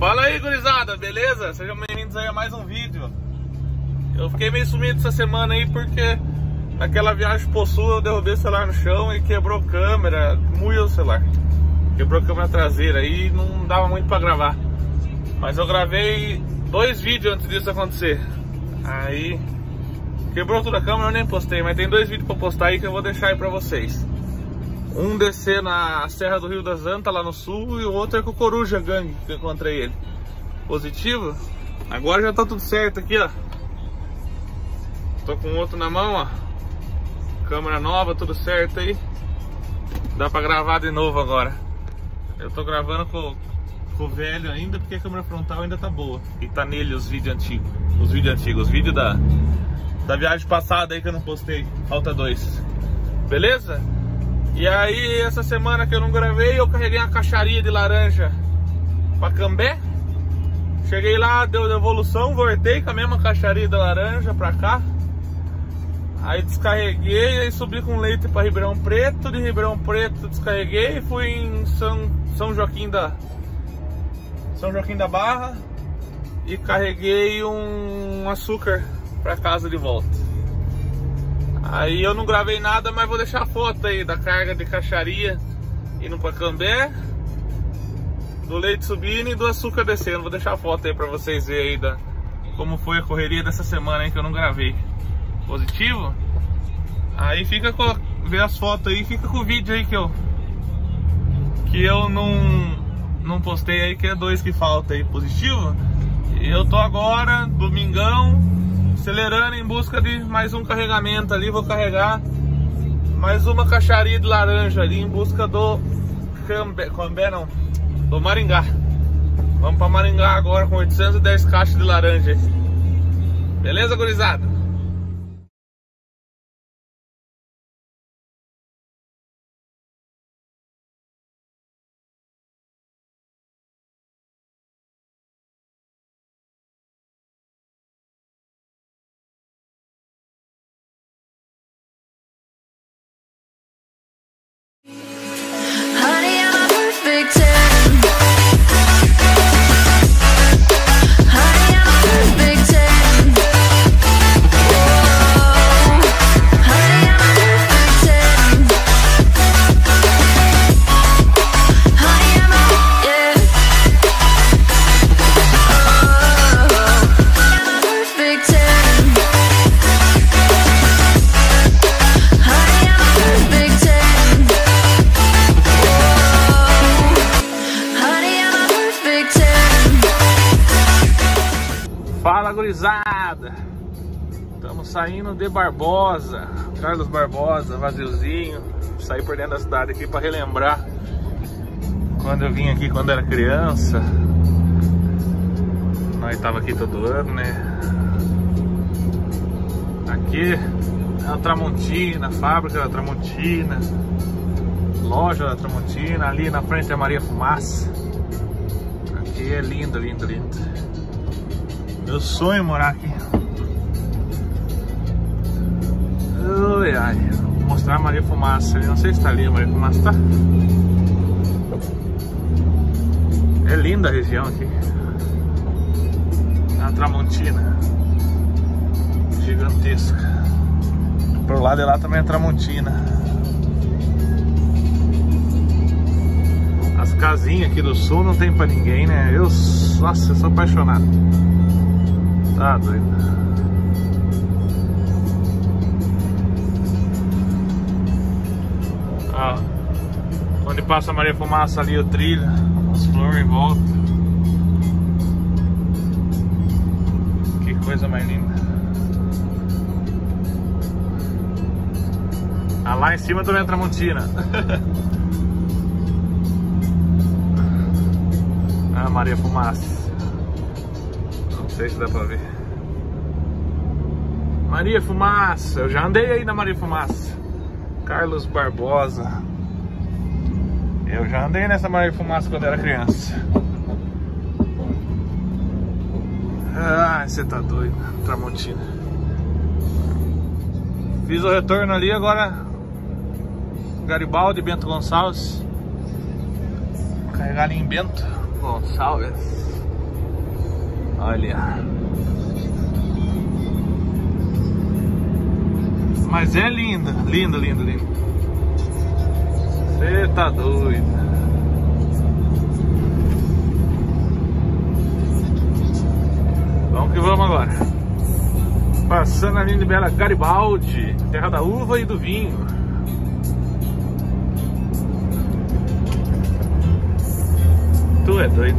Fala aí, gurizada, beleza? Sejam bem-vindos aí a mais um vídeo. Eu fiquei meio sumido essa semana aí porque naquela viagem pro Sul eu derrubei o celular no chão e quebrou câmera, moeu o celular. Quebrou a câmera traseira e não dava muito pra gravar. Mas eu gravei dois vídeos antes disso acontecer. Aí quebrou toda a câmera, eu nem postei, mas tem dois vídeos pra postar aí que eu vou deixar aí pra vocês. Um descer na Serra do Rio das Antas, lá no sul, e o outro é com o Coruja Gang, que eu encontrei ele. Positivo. Agora já tá tudo certo aqui, ó. Tô com outro na mão, ó. Câmera nova, tudo certo aí. Dá pra gravar de novo agora. Eu tô gravando com, com o velho ainda, porque a câmera frontal ainda tá boa. E tá nele os vídeos antigos. Os vídeos antigos, os vídeos da, da viagem passada aí que eu não postei. Falta dois. Beleza? E aí, essa semana que eu não gravei, eu carreguei uma caixaria de laranja pra Cambé. Cheguei lá, deu devolução, voltei com a mesma caixaria de laranja pra cá. Aí descarreguei, aí subi com leite pra Ribeirão Preto. De Ribeirão Preto descarreguei e fui em São, São Joaquim da São Joaquim da Barra e carreguei um açúcar pra casa de volta. Aí eu não gravei nada, mas vou deixar a foto aí da carga de caixaria indo pra Cambé, do leite subindo e do açúcar descendo. Vou deixar a foto aí pra vocês verem aí da, como foi a correria dessa semana aí que eu não gravei. Positivo? Aí fica com, vê as fotos aí, fica com o vídeo aí que eu que eu não não postei aí, que é dois que falta aí, positivo. Eu tô agora, domingão, acelerando em busca de mais um carregamento ali. Vou carregar mais uma caixaria de laranja ali em busca do Cambé, Cambé não, do Maringá. Vamos para Maringá agora com 810 caixas de laranja. Beleza, gurizada? De Barbosa, Carlos Barbosa, vaziozinho. Saí por dentro da cidade aqui para relembrar quando eu vim aqui quando era criança. Nós tava aqui todo ano, né? Aqui é a Tramontina, fábrica da Tramontina, loja da Tramontina, ali na frente é a Maria Fumaça. Aqui é lindo, lindo, lindo. Meu sonho é morar aqui. Ai, ai. Vou mostrar a Maria Fumaça ali. Não sei se tá ali a Maria Fumaça, tá? É linda a região aqui. A Tramontina. Gigantesca. Pro lado de lá também é Tramontina. As casinhas aqui do sul não tem pra ninguém, né? Eu, nossa, eu sou apaixonado. Tá doido. Ó, onde passa a Maria Fumaça ali o trilho, as flores em volta. Que coisa mais linda. Ah, lá em cima também é Tramontina. ah, Maria Fumaça. Não sei se dá pra ver. Maria Fumaça, eu já andei aí na Maria Fumaça. Carlos Barbosa. Eu já andei nessa Maria Fumaça quando era criança. Ai, você tá doido, Tramontina. Fiz o retorno ali, agora Garibaldi, Bento Gonçalves. Carregar ali em Bento Gonçalves. Olha. Mas é linda, linda, linda, linda. Você tá doido. Vamos que vamos agora. Passando a linha de Bela Garibaldi, terra da uva e do vinho. Tu é doido.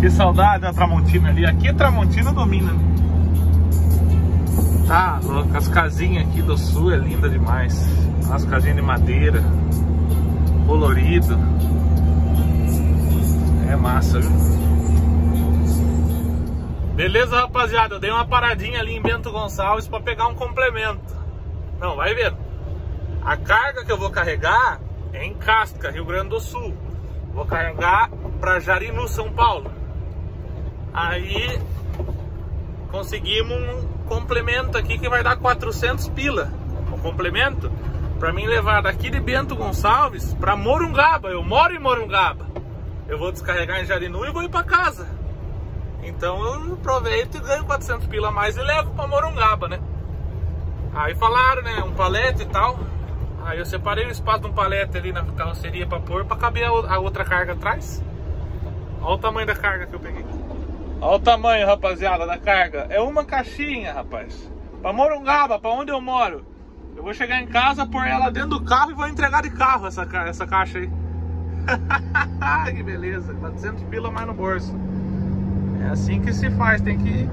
Que saudade da Tramontina ali. Aqui é Tramontina domina. Tá louco. As casinhas aqui do sul é linda demais. As casinhas de madeira. Colorido. É massa, viu? Beleza, rapaziada? Eu dei uma paradinha ali em Bento Gonçalves para pegar um complemento. Não, vai ver. A carga que eu vou carregar é em Casca, Rio Grande do Sul. Vou carregar para Jarinu, São Paulo. Aí conseguimos um complemento aqui que vai dar 400 pila. Um complemento para mim levar daqui de Bento Gonçalves para Morungaba. Eu moro em Morungaba. Eu vou descarregar em Jarinu e vou ir para casa. Então eu aproveito e ganho 400 pila a mais e levo para Morungaba, né? Aí falaram, né? Um palete e tal. Aí eu separei o espaço de um palete ali na carroceria para pôr para caber a outra carga atrás. Olha o tamanho da carga que eu peguei. Olha o tamanho, rapaziada, da carga. É uma caixinha, rapaz. Pra Morungaba, pra onde eu moro. Eu vou chegar em casa, pôr ela dentro do carro e vou entregar de carro essa, essa caixa aí. que beleza. 400 pila mais no bolso. É assim que se faz. Tem que...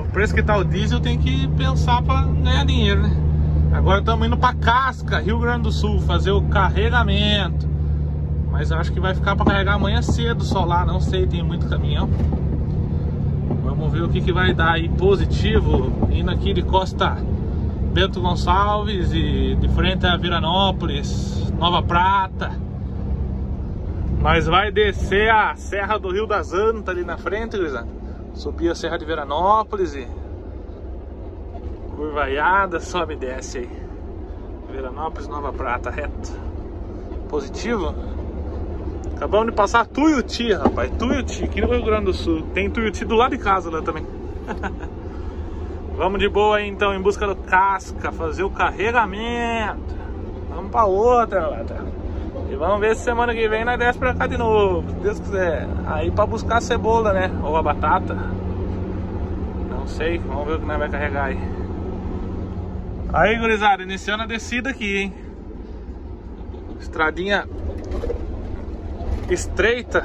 O preço que tá o diesel tem que pensar pra ganhar dinheiro, né? Agora estamos indo pra Casca, Rio Grande do Sul, fazer o carregamento. Mas acho que vai ficar para carregar amanhã cedo só lá, não sei, tem muito caminhão. Vamos ver o que, que vai dar aí positivo, indo aqui de Costa Bento Gonçalves e de frente a Viranópolis, Nova Prata. Mas vai descer a Serra do Rio das Antas ali na frente, gurizada. Subir a Serra de Veranópolis e curvaiada, sobe e desce aí. Veranópolis, Nova Prata, reto. Positivo? Acabamos de passar Tuiuti, rapaz. Tuiuti, aqui no Rio Grande do Sul. Tem Tuiuti do lado de casa lá também. Vamos de boa aí então, em busca do casca, fazer o carregamento. Vamos pra outra, tá? E vamos ver se semana que vem nós desce pra cá de novo, se Deus quiser. Aí pra buscar a cebola, né? Ou a batata. Não sei, vamos ver o que nós vai carregar aí. Aí, gurizada, iniciando a descida aqui, hein? Estradinha estreita,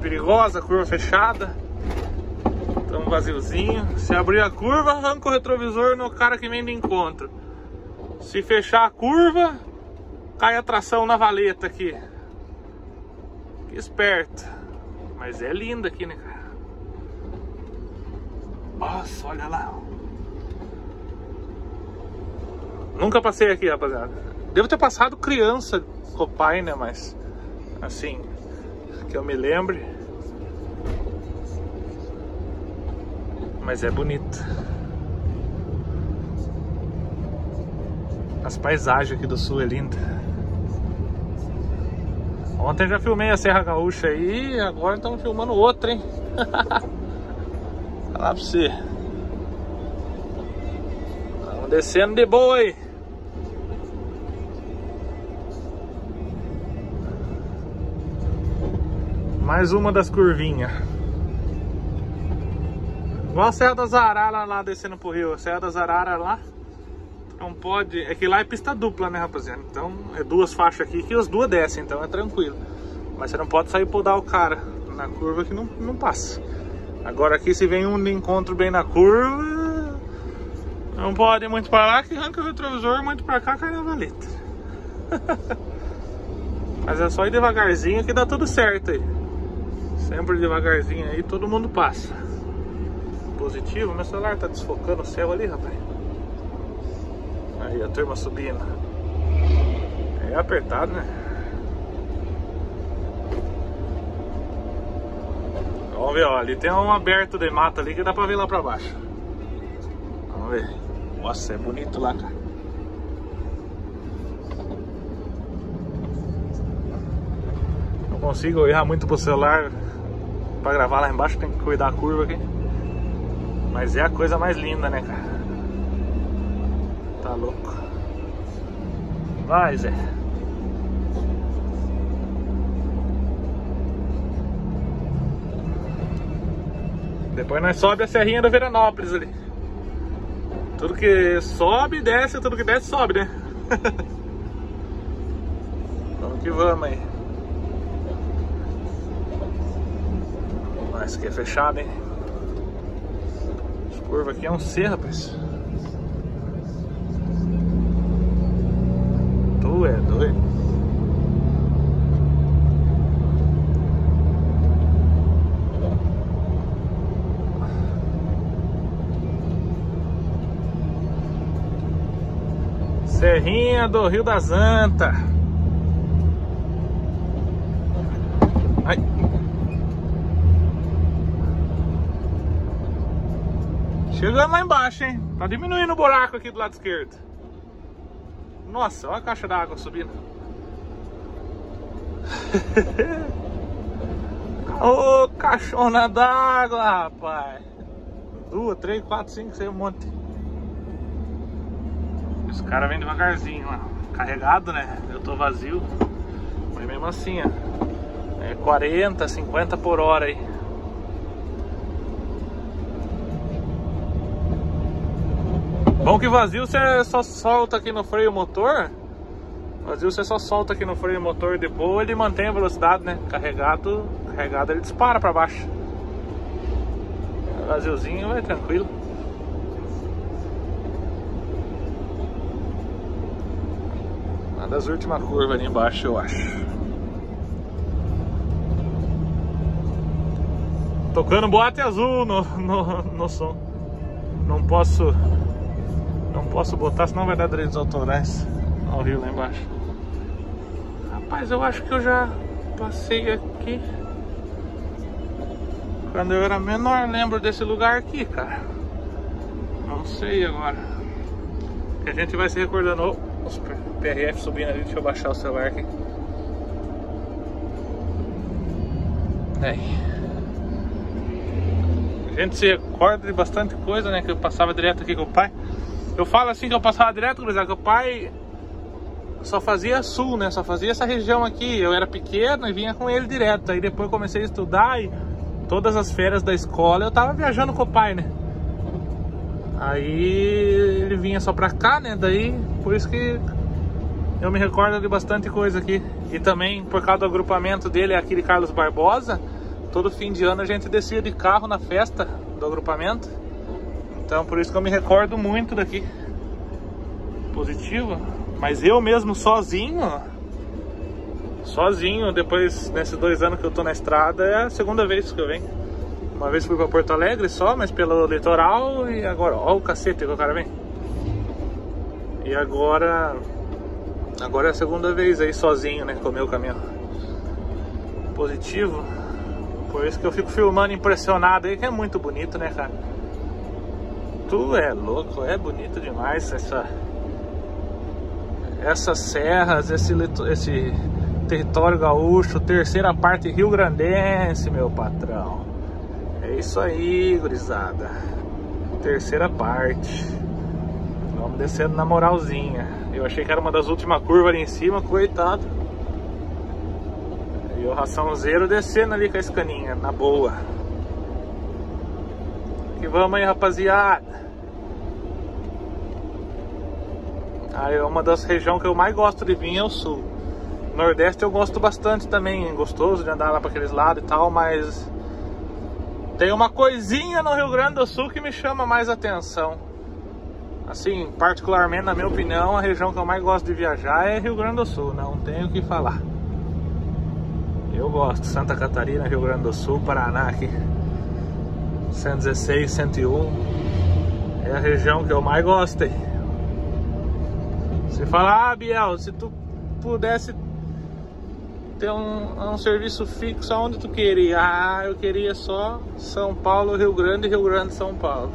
perigosa, curva fechada. Tamo vaziozinho. Se abrir a curva, arranca o retrovisor no cara que vem de encontro. Se fechar a curva, cai a tração na valeta aqui. Que esperto. Mas é linda aqui, né, cara? Nossa, olha lá. Nunca passei aqui, rapaziada. Devo ter passado criança com o pai, né? Mas, assim, que eu me lembre. Mas é bonito. As paisagens aqui do sul é linda. Ontem já filmei a Serra Gaúcha aí, agora estamos filmando outra, hein? Falar pra você. Estamos descendo de boa aí. Mais uma das curvinhas. Igual a Serra das Araras lá descendo pro rio. A Serra das Araras lá. Não pode. É que lá é pista dupla, né, rapaziada? Então é duas faixas aqui que as duas descem, então é tranquilo. Mas você não pode sair por dar o cara na curva que não, não passa. Agora aqui se vem um encontro bem na curva. Não pode ir muito para lá que arranca o retrovisor, muito para cá cai na valeta. Mas é só ir devagarzinho que dá tudo certo aí. Sempre devagarzinho aí, todo mundo passa. Positivo, meu celular tá desfocando o céu ali, rapaz. Aí a turma subindo. É apertado, né? Vamos ver, ó, ali tem um aberto de mata ali que dá pra ver lá pra baixo. Vamos ver. Nossa, é bonito lá, cara. Não consigo errar muito pro celular pra gravar lá embaixo, tem que cuidar a curva aqui. Mas é a coisa mais linda, né, cara? Tá louco. Vai, Zé. Depois nós sobe a serrinha do Veranópolis ali. Tudo que sobe, desce, tudo que desce, sobe, né? vamos que vamos aí. Mas que é fechado, hein? Essa curva aqui é um C, rapaz. Tu é doido. Serrinha do Rio das Anta. Ai. Chegando lá embaixo, hein? Tá diminuindo o buraco aqui do lado esquerdo. Nossa, olha a caixa d'água subindo. Ô, caixona d'água, rapaz. Duas, três, quatro, cinco, seis, um monte. Os caras vêm devagarzinho lá. Carregado, né? Eu tô vazio. Mas mesmo assim, ó. É 40, 50 por hora aí. Bom que vazio você só solta aqui no freio motor. Vazio você só solta aqui no freio motor de boa, ele mantém a velocidade, né? Carregado, carregado ele dispara para baixo. Vaziozinho vai tranquilo. Uma das últimas curvas ali embaixo, eu acho. Tocando boate azul no, no, no som. Não posso. Não posso botar, senão vai dar direitos autorais ao rio lá embaixo. Rapaz, eu acho que eu já passei aqui. Quando eu era menor, lembro desse lugar aqui, cara. Não sei agora. Que a gente vai se recordando. Oh, os PRF subindo ali, deixa eu baixar o celular aqui. É. A gente se recorda de bastante coisa, né? Que eu passava direto aqui com o pai. Eu falo assim que eu passava direto, gurizada, que o pai só fazia sul, né? Só fazia essa região aqui. Eu era pequeno e vinha com ele direto. Aí depois comecei a estudar e todas as férias da escola eu tava viajando com o pai, né? Aí ele vinha só pra cá, né? Daí por isso que eu me recordo de bastante coisa aqui. E também por causa do agrupamento dele, aqui de Carlos Barbosa, todo fim de ano a gente descia de carro na festa do agrupamento. Então por isso que eu me recordo muito daqui. Positivo. Mas eu mesmo sozinho, sozinho, depois nesses dois anos que eu tô na estrada, é a segunda vez que eu venho. Uma vez fui pra Porto Alegre só, mas pelo litoral e agora, ó o cacete que o cara vem. E agora, agora é a segunda vez aí sozinho, né, com o meu caminhão. Positivo. Por isso que eu fico filmando impressionado aí, que é muito bonito, né, cara? Tu é louco, é bonito demais essa essas serras, esse, esse território gaúcho, terceira parte rio grandense, meu patrão. É isso aí, gurizada. Terceira parte. Vamos descendo na moralzinha. Eu achei que era uma das últimas curvas ali em cima, coitado. E o raçãozeiro descendo ali com a escaninha, na boa. Que vamos aí, rapaziada. Aí é uma das regiões que eu mais gosto de vir é o sul. Nordeste eu gosto bastante também, gostoso de andar lá para aqueles lados e tal, mas tem uma coisinha no Rio Grande do Sul que me chama mais atenção. Assim, particularmente na minha opinião, a região que eu mais gosto de viajar é Rio Grande do Sul, não tenho o que falar. Eu gosto, Santa Catarina, Rio Grande do Sul, Paraná aqui. 116, 101. É a região que eu mais gosto aí. Você fala, ah, Biel, se tu pudesse ter um, um serviço fixo aonde tu queria? Ah, eu queria só São Paulo, Rio Grande, Rio Grande, São Paulo.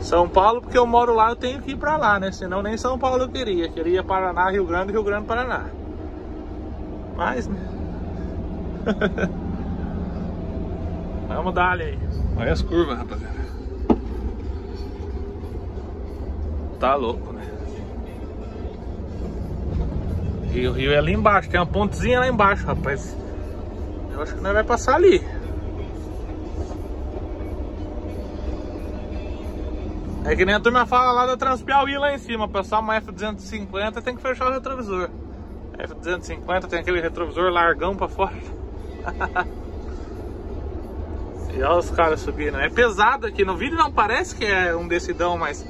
São Paulo, porque eu moro lá, eu tenho que ir pra lá, né? Senão nem São Paulo eu queria. Queria Paraná, Rio Grande, Rio Grande, Paraná. Mas, né? Vamos dar aí. Olha as curvas, rapaziada. Tá louco, né? E o rio é ali embaixo, tem uma pontezinha lá embaixo, rapaz. Eu acho que nós vai passar ali. É que nem a turma fala lá da Transpiauí lá em cima, passar uma F250 tem que fechar o retrovisor. F250 tem aquele retrovisor largão pra fora. e olha os caras subindo. É pesado aqui. No vídeo não parece que é um decidão, mas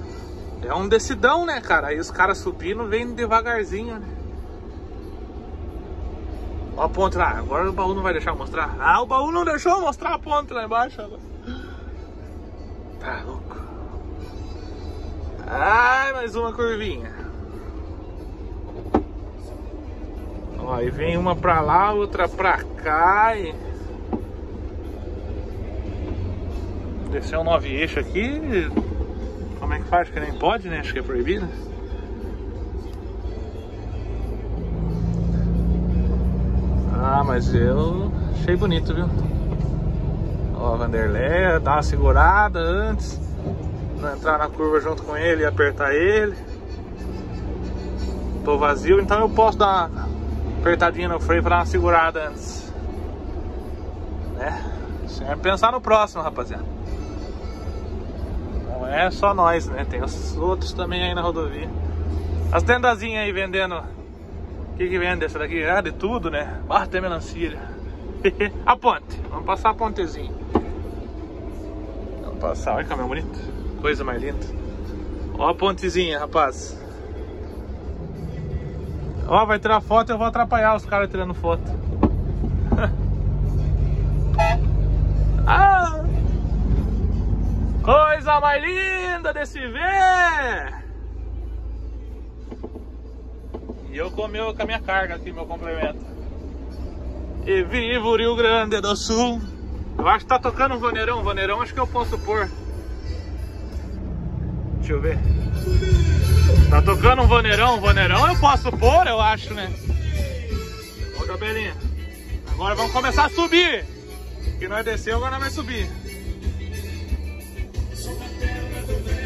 é um decidão, né, cara? Aí os caras subindo vem devagarzinho, né? Ó a ponte lá. Agora o baú não vai deixar mostrar. Ah, o baú não deixou mostrar a ponte lá embaixo. Tá louco. Ai, mais uma curvinha. Ó, aí vem uma pra lá, outra pra cá. E... Descer um nove eixo aqui. Como é que faz? Que nem pode, né? Acho que é proibido. Ah, mas eu achei bonito, viu? Ó, Vanderlei, dá uma segurada antes entrar na curva junto com ele e apertar ele. Tô vazio, então eu posso dar uma apertadinha no freio para dar uma segurada antes. Né? É pensar no próximo, rapaziada. É só nós, né? Tem os outros também aí na rodovia. As tendazinhas aí vendendo. O que que vende essa daqui? Ah, de tudo, né? Ah, tem melancia. a ponte. Vamos passar a pontezinha. Vamos passar. Olha que caminhão bonito. Coisa mais linda. Ó a pontezinha, rapaz. Ó, vai tirar foto eu vou atrapalhar os caras tirando foto. Coisa mais linda desse ver! E eu comeu com a minha carga aqui, meu complemento. E vivo o Rio Grande do Sul. Eu acho que tá tocando um vaneirão, vaneirão acho que eu posso pôr. Deixa eu ver. Tá tocando um vaneirão, vaneirão eu posso pôr, eu acho, né? Ô, cabelinha. Agora vamos começar a subir. Que nós desceu, agora nós vai subir.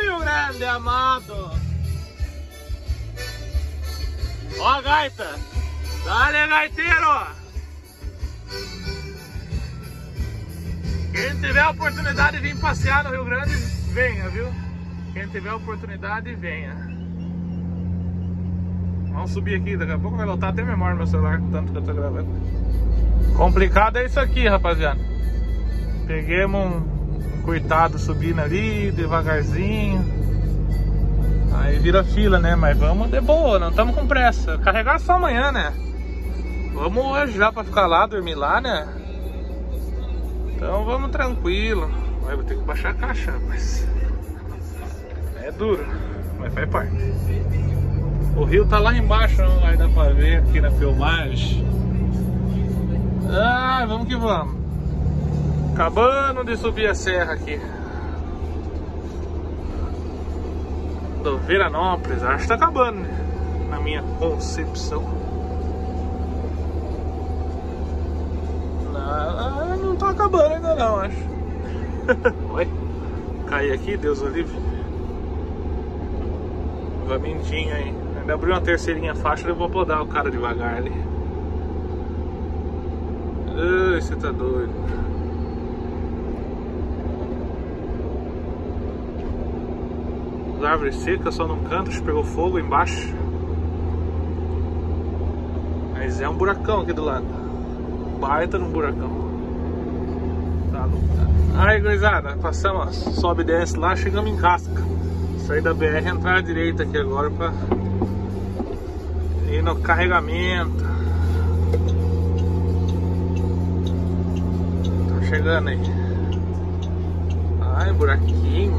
Rio Grande, amado! Ó a gaita! Dale, gaiteiro! Quem tiver a oportunidade de vir passear no Rio Grande, venha, viu? Quem tiver a oportunidade, venha. Vamos subir aqui, daqui a pouco vai lotar até memória no meu celular, tanto que eu tô gravando. Complicado é isso aqui, rapaziada. Peguemos um coitado subindo ali, devagarzinho. Aí vira fila, né? Mas vamos de boa, não estamos com pressa. Carregar só amanhã, né? Vamos hoje já pra ficar lá, dormir lá, né? Então vamos tranquilo. Vai, vou ter que baixar a caixa, mas. É duro, mas faz parte. O rio tá lá embaixo, não vai dar pra ver aqui na filmagem. Ah, vamos que vamos. Acabando de subir a serra aqui. Do Veranópolis, acho que tá acabando, né? Na minha concepção. Ah, não estão acabando ainda não, acho. Oi. Caí aqui, Deus o livre. Vamintinha aí. Ainda abriu uma terceirinha faixa, eu vou podar o cara devagar ali. Ai, você tá doido. As árvores secas só num canto, pegou fogo embaixo. Mas é um buracão aqui do lado. Baita num buracão. Tá louco. Aí, gurizada, passamos, sobe e desce lá, chegamos em casca. Saí da BR entrar à direita aqui agora pra ir no carregamento. Tô chegando aí. Ai, buraquinho.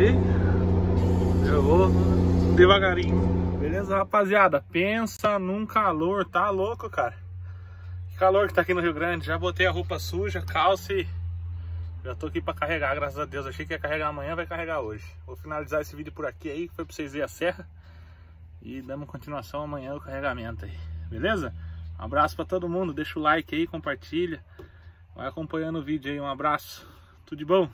E eu vou devagarinho. Beleza, rapaziada? Pensa num calor, tá louco, cara? Que calor que tá aqui no Rio Grande. Já botei a roupa suja, calça e já tô aqui pra carregar, graças a Deus. Achei que ia carregar amanhã, vai carregar hoje. Vou finalizar esse vídeo por aqui aí, foi pra vocês verem a serra. E damos continuação amanhã o carregamento aí, beleza? Um abraço pra todo mundo, deixa o like aí, compartilha. Vai acompanhando o vídeo aí, um abraço. Tudo de bom?